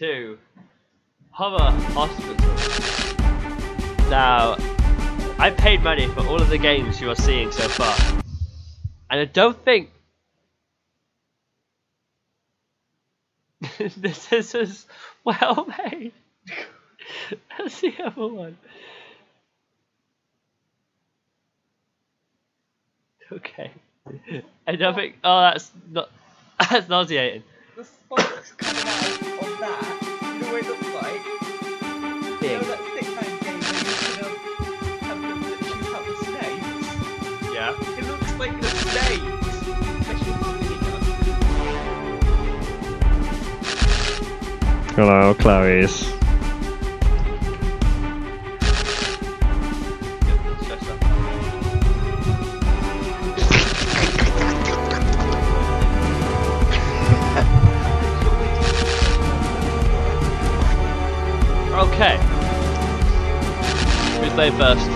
to Horror Hospital. Now, I paid money for all of the games you are seeing so far, and I don't think this is as well made as the other one. Okay. I don't think. Oh, that's not. That's nauseating. The sparks coming out of that, you know what it looks like? You know that stickman game where you can um, have them that shoot out the snakes? Yeah. It looks like the snakes! Especially the minigun. Hello, Clarice. First?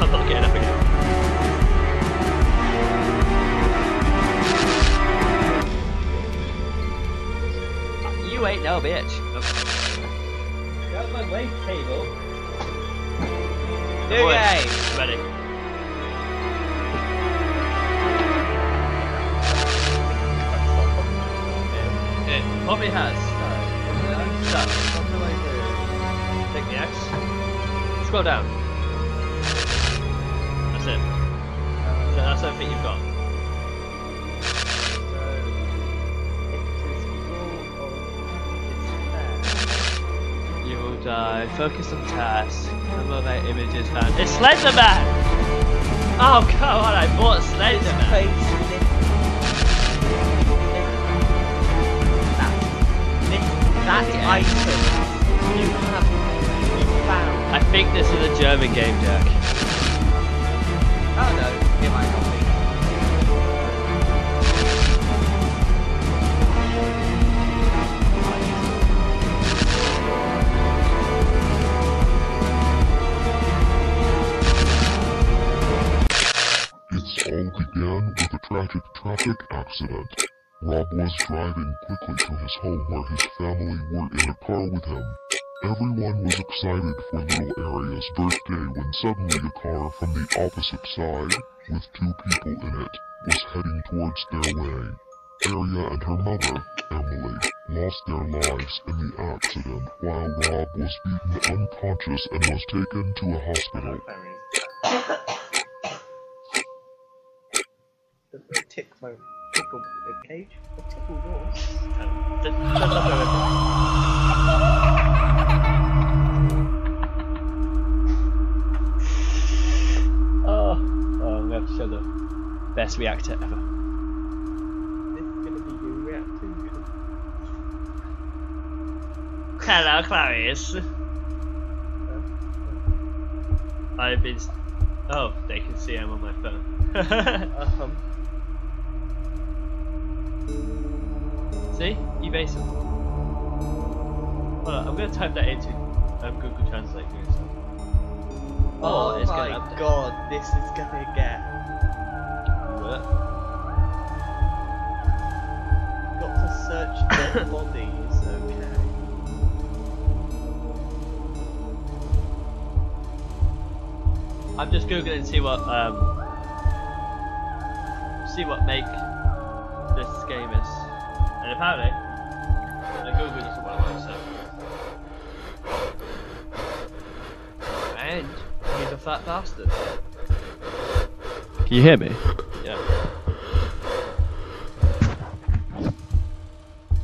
I'm not getting up again. You ain't no bitch. Okay. Get out of my way, table. New game! Ready. Probably has. So, take the X. Scroll down. That's it. So that's everything you've got. Die. Focus on task. Number images found. It's Slenderman! Oh, come on, I bought Slenderman. That item you have you found. I think this is a German game, Jack. Oh no, it might not be. It all began with a tragic traffic accident. Rob was driving quickly to his home where his family were in a car with him. Everyone was excited for little Aria's birthday when suddenly a car from the opposite side, with two people in it, was heading towards their way. Aria and her mother, Emily, lost their lives in the accident while Rob was beaten unconscious and was taken to a hospital. The tick my Oh, oh, I'm have to show the best reactor ever. Hello, Clarice. I've been. Oh, they can see I'm on my phone. Um, see? Evasive. Hold on, I'm gonna type that into um, Google Translate here. So. oh it's my god, this is gonna get. What? Got to search dead bodies, okay. I'm just googling to see what um see what make this game is, and apparently the Google doesn't want to so. And he's a fat bastard. Can you hear me? Yeah.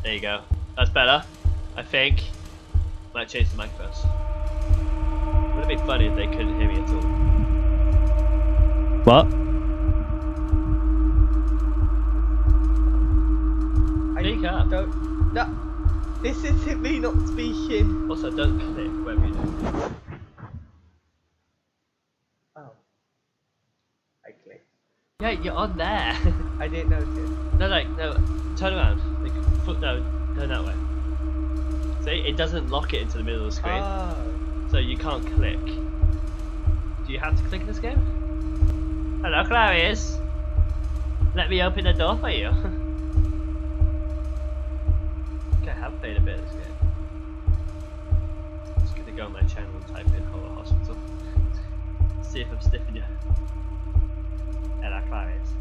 There you go. That's better. I think. Might change the mic first. Wouldn't it be funny if they couldn't hear me at all? What? Don't. No. This isn't me not speaking. Also, don't click wherever you do. Oh. I clicked. Yeah, you're on there. I didn't notice. no, like, no, turn around. Like, foot, no, turn that way. See, it doesn't lock it into the middle of the screen, Oh. so you can't click. Do you have to click in this game? Hello, Clarice. Let me open the door for you. I have played a bit of this game. Just gonna go on my channel and type in Horror Hospital. See if I'm sniffing you. Hello, Clarice.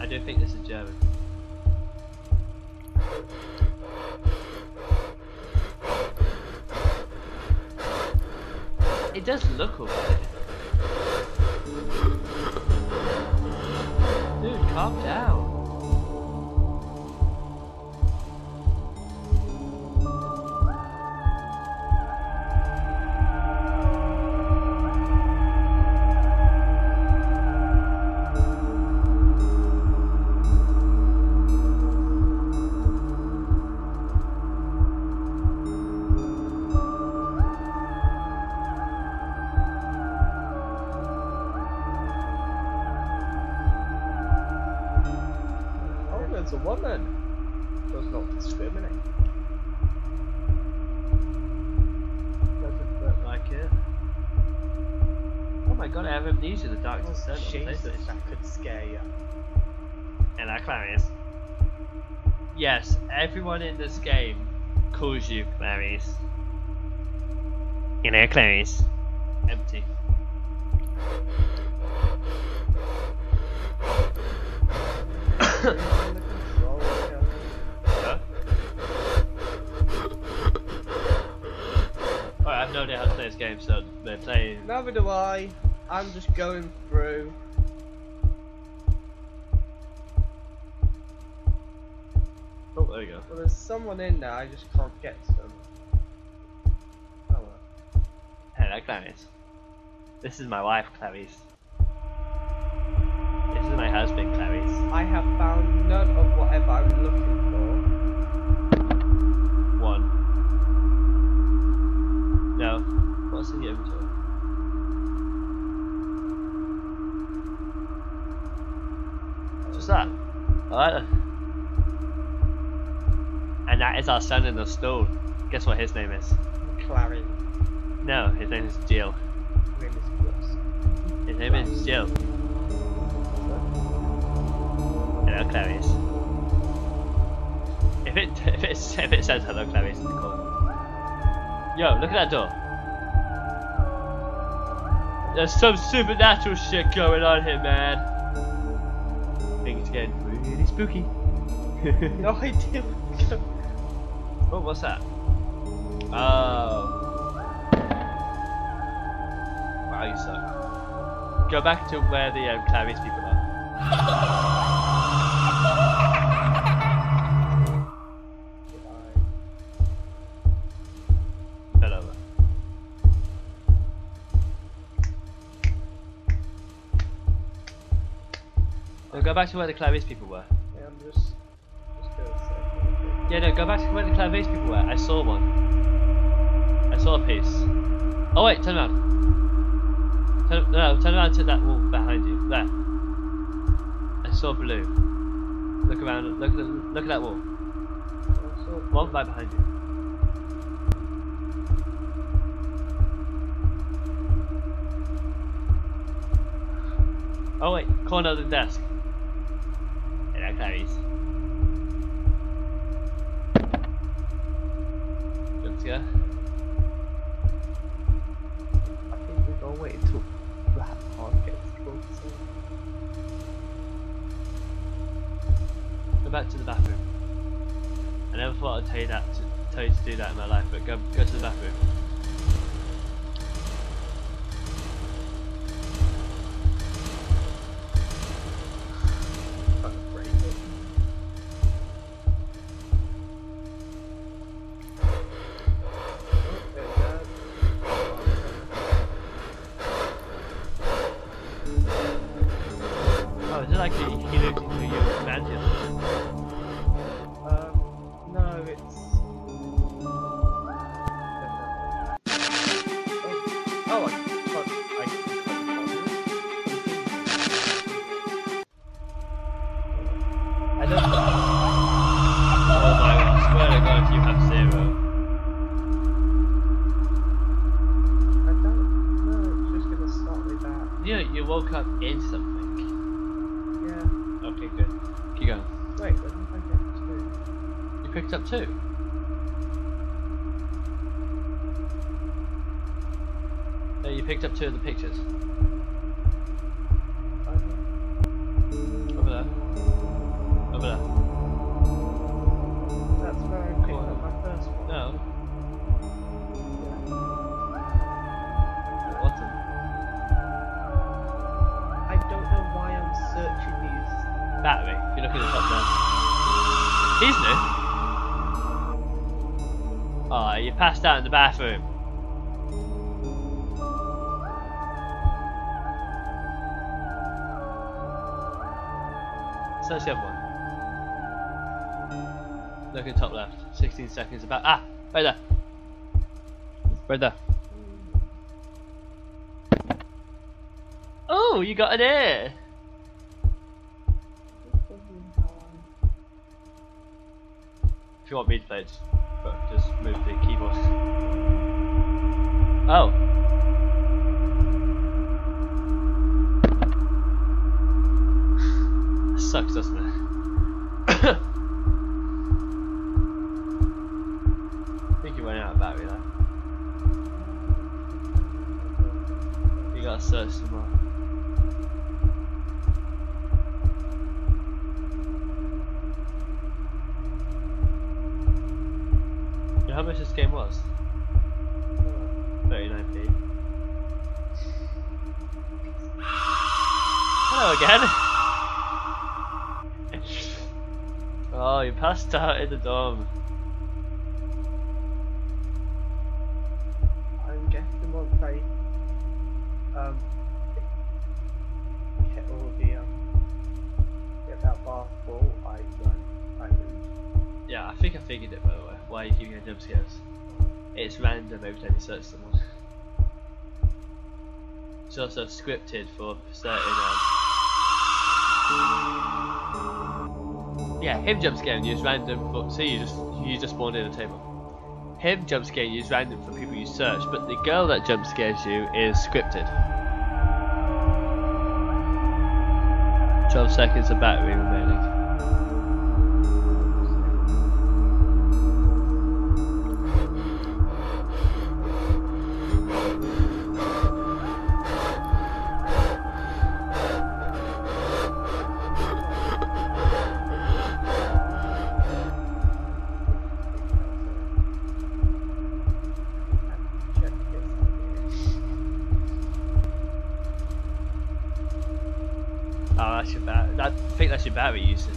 I do think this is German. Does look alright. Dude, calm down. Oh, a woman. Does not discriminate. Doesn't look like it. Oh my god, I have amnesia, the dark Oh, descent. Jesus, that could scare you. And Clarice. Yes, everyone in this game calls you Clarice. You know, Clarice. Empty. No idea how to play this game, so they're playing. Neither do I. I'm just going through. Oh, there you go. Well, there's someone in there. I just can't get to them. Oh well. Hello, Clarice. This is my wife, Clarice. This is my husband, Clarice. I have found none of whatever I'm looking One. No. What's in the inventory? What's that? Alright. And that is our son in the stool. Guess what his name is? Clary. No, his name is Jill. Name is Chris. His name is Jill. Hello, Clarice. If it if it if it says hello, Clarice, it's cool. Yo, look at that door. There's some supernatural shit going on here, man. Things getting really spooky. No idea. oh, what's that? Oh. Wow, you suck. Go back to where the um, Clarice people are. back to where the Clarice people were. Yeah, I'm just. just. Yeah, no, go back to where the Clarice people were. I saw one. I saw a piece. Oh wait, turn around. Turn, no, turn around to that wall behind you. There. I saw blue. Look around. Look at the, look at that wall. One right behind you. Oh wait, corner of the desk. Carries. Good go. I think we're gonna wait until that part gets closer. Go back to the bathroom. I never thought I'd tell you that to tell you to do that in my life, but go go to the bathroom. Something. Yeah. Okay, good. Keep going. Wait, when did I get to? You picked up two. No, you picked up two of the pictures. In the bathroom. Search the other one. Look at top left. 16 seconds about. Ah! Right there. Right there. Oh, you got an A! If you want me to play just move the keyboard. Oh. Sucks, doesn't it? I think you went out of battery there. You gotta search some more. Again. oh, you passed out in the dorm. I'm guessing once I um get all the um get that bar full, I run, I lose. Yeah, I think I figured it by the way. Why are you keep getting jump scares? It's random every time you search someone. It's also scripted for certain. Um... Yeah, him jump scaring you is random. For, see, you just you just spawned in a table. Him jump scaring you is random for people you search, but the girl that jump scares you is scripted. 12 seconds of battery remaining. Oh, that's your battery. I think that's your battery usage.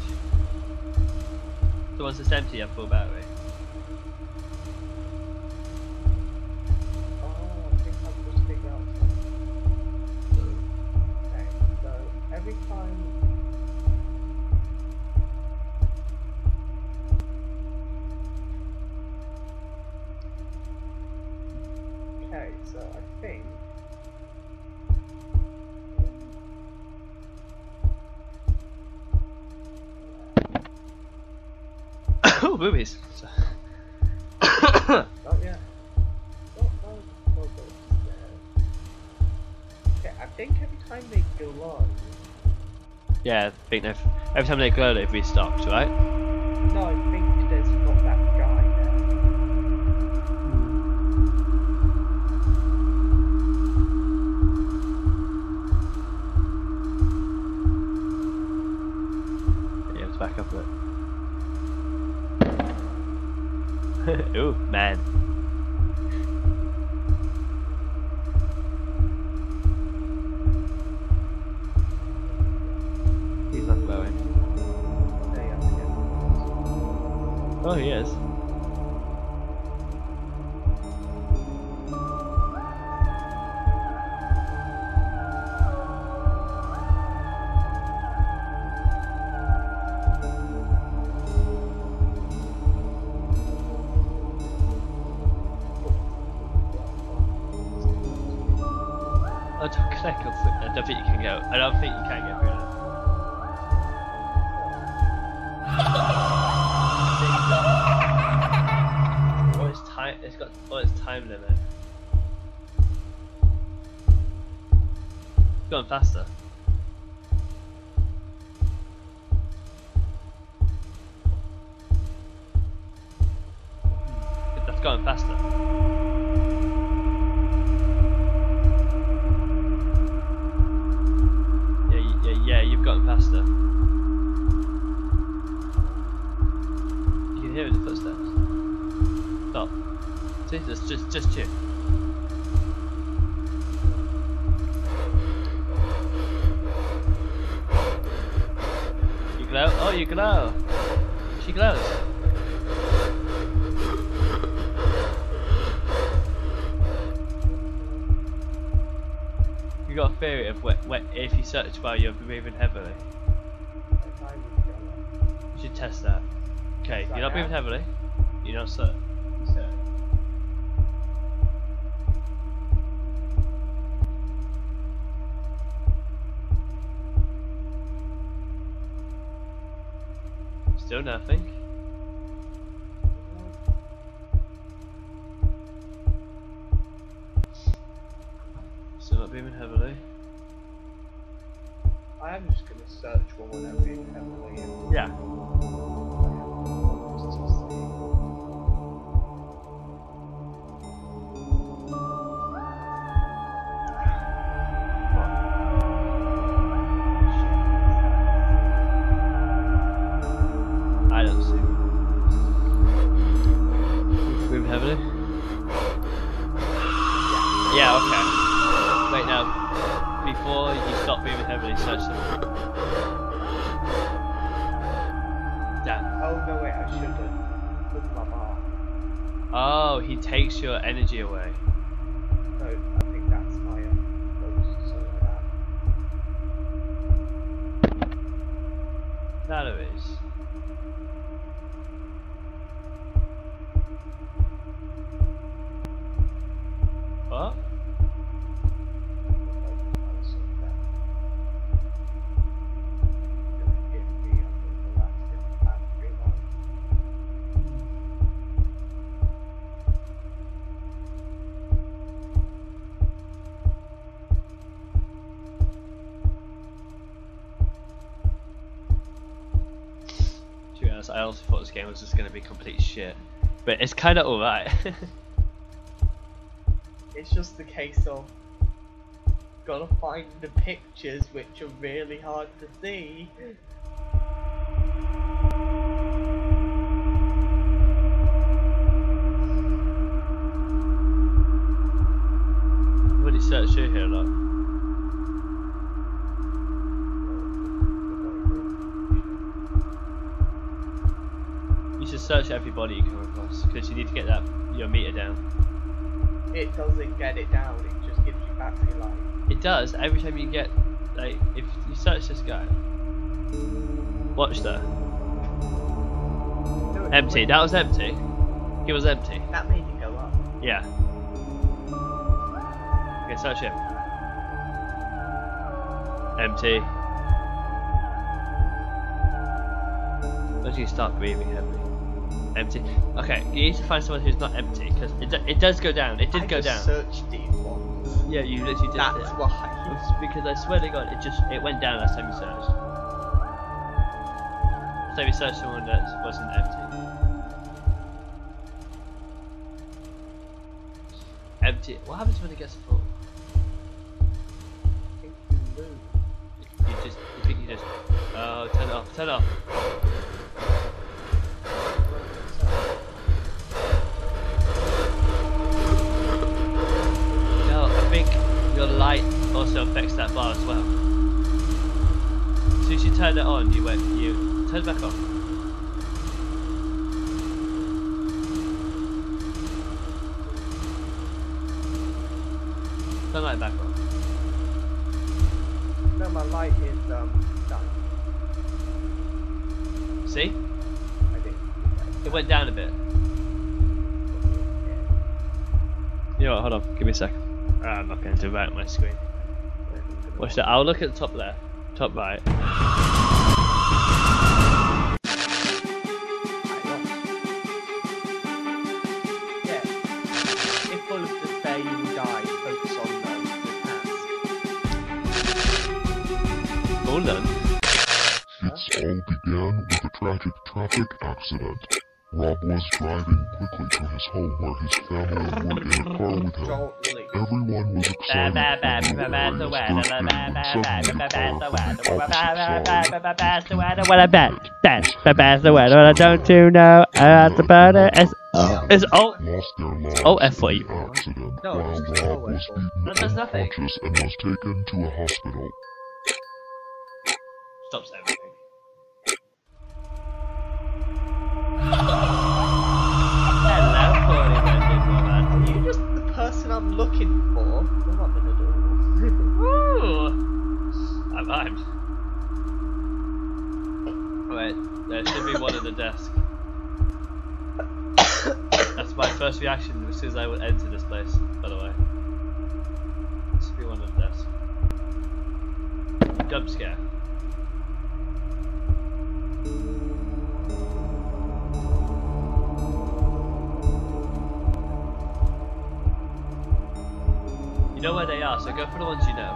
So once it's empty, you have full battery. Yeah, I think they've, every time they glow, they've restocked, right? No, I think there's not that guy there. Hmm. Yeah, let's back up a bit. Ooh, man. Oh, he is. I don't think you can go. I don't think you can get through going faster. Hmm, That's going faster. Yeah, yeah, yeah, you've gotten faster. You can hear the footsteps. Stop. See, just, just, just chill. Oh, you glow. She glows. You got a theory of what if you search while you're breathing heavily? You should test that. Okay, you're not breathing heavily. You don't search. Still nothing. Still not beaming heavily. I am just gonna search for one every heavily. Yeah. Oh, he takes your energy away. No, I think that's my um, something like that. That it is. What? Was just gonna be complete shit. But it's kinda alright. It's just the case of gotta find the pictures which are really hard to see. Search you come across, because you need to get that your meter down. It doesn't get it down, it just gives you back battery life. It does, every time you get like if you search this guy. Watch that. No, Empty. That was empty. He was empty. that made it go up. Yeah. Okay, search him. Empty. Once you start breathing heavily. Empty. Okay, you need to find someone who's not empty because it, it does go down. It did I go just down. searched it once. Yeah, you literally did. That's it. why. It's because I swear to God, it just it went down last time you searched. So you searched someone that wasn't empty. Empty. What happens when it gets full? I think you lose. You just, you think you just, oh, turn it off, turn it off. Bar as well. As soon as you turn it on, you went, you turn it back on. Turn the light back on. No, my light is um done. See? I think. It went down a bit. You know what, hold on, give me a sec. Ah, I'm not going to right my screen. Watch that, I'll look at the top left, top right. Yeah. All of the say you die, focus on all. It's all began with a tragic traffic accident. Rob was driving quickly to his home where his family were in a car with him. Everyone was excited for him where his birthday when suddenly the car from the opposite side What about that's the best the weather I don't you know about the bird it's it's oh lost their lives Oh, F for you. in the accident No, Rob oh, was beaten That does nothing. unconscious and was taken to a hospital. stops everything. I'm looking for? Oh, I'm in the door. Woo! I rhymed. Wait, there should be one at the desk. That's my first reaction as soon as I would enter this place, by the way. There should be one at the desk. Jump scare. You know where they are, so go for the ones you know.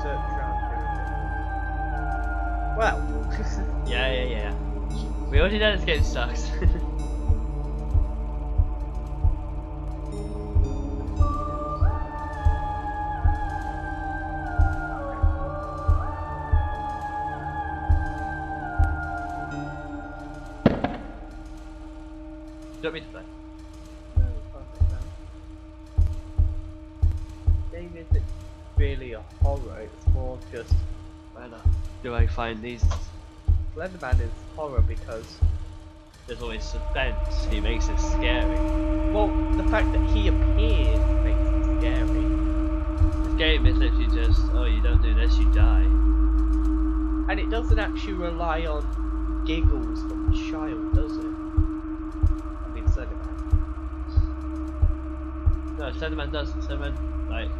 Search around here. Well, Yeah, yeah, yeah. We already know this game sucks. Don't me to play. Just Where the do I find these? Slenderman is horror because There's always suspense. He makes it scary. well the fact that he appears makes him scary. This game is literally just, oh, you don't do this, you die. And it doesn't actually rely on giggles from the child, does it? I mean Slenderman. No, Slenderman does. Slenderman, like,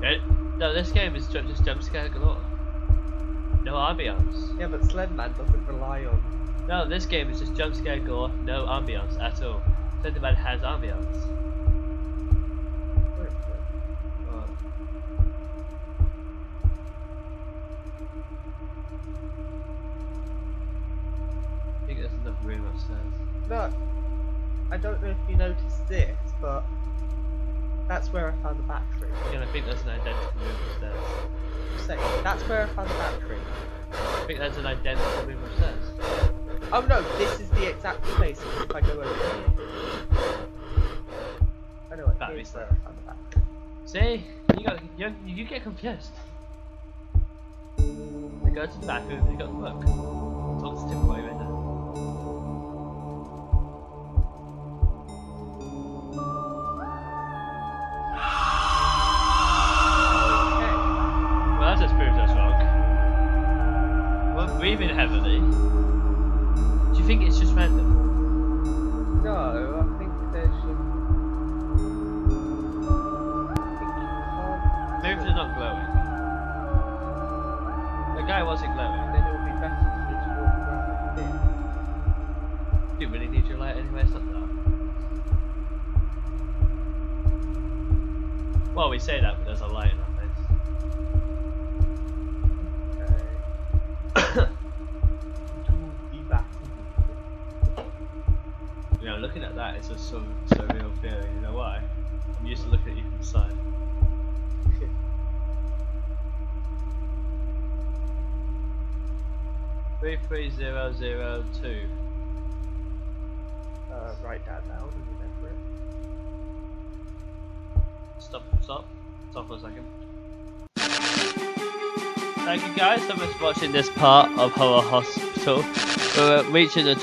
get it, no, this game is just jump scare galore. No ambiance. Yeah, but Slenderman doesn't rely on No, this game is just jump scare gore, no ambiance at all. Slenderman has ambiance. Oh. I think there's enough room upstairs. No, I don't know if you noticed this, but that's where I found the battery. Again, I think there's an identical room upstairs. That's where I found the battery. I think there's an identical room upstairs. Oh no, this is the exact place if I go over here. I know what Battery here's where. I found the battery. See, you got you, you get confused. I go to the bathroom, you got the book. Talk to Tim while You know, looking at that, it's a so surreal feeling. You know why? I'm used to looking at you from the side. Three three zero zero two. Uh, write that down and remember it. Stop, stop, stop for a second. Thank you guys so much for watching this part of Horror Hospital. We're reaching the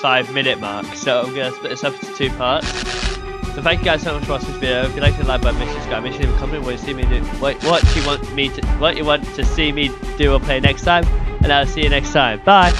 25 minute mark, so I'm going to split this up into two parts. So thank you guys so much for watching this video. If you like to like button, make subscribe, make sure you comment what you see me do, what, what you want me to, what you want to see me do or play next time, and I'll see you next time. Bye.